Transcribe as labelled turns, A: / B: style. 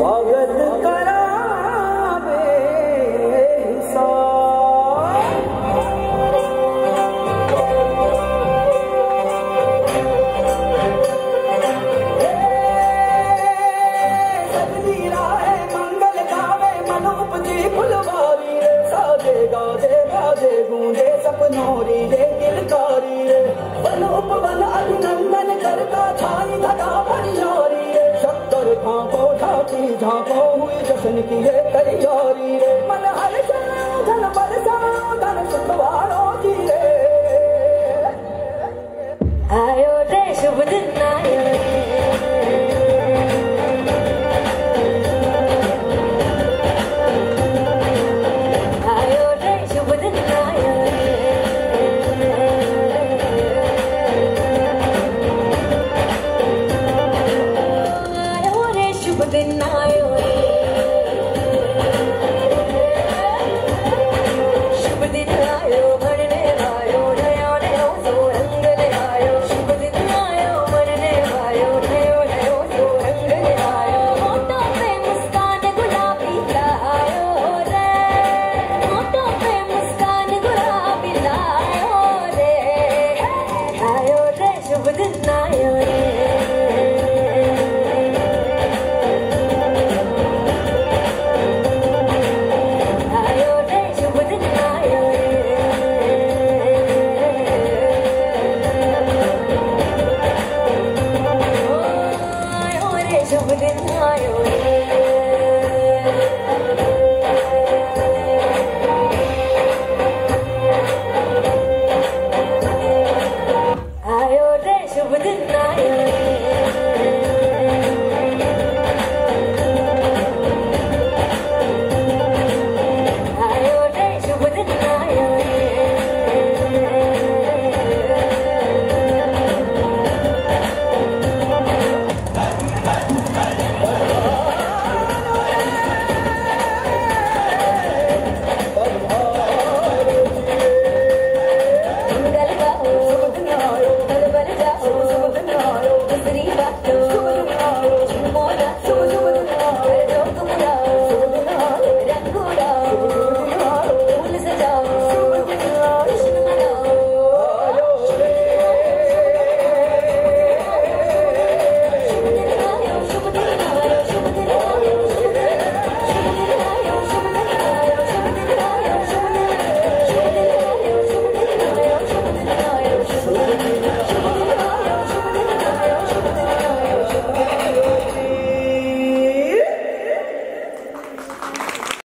A: मंगल गावे मनोप जी फुलवारी साधे गाजे दादे बूं सपनोरी गिली मनोप बनालंगल घर झांको हुई जश्न की ये तैयारी मन हर
B: जन पर over the you.